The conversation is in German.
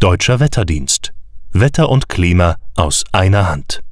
Deutscher Wetterdienst. Wetter und Klima aus einer Hand.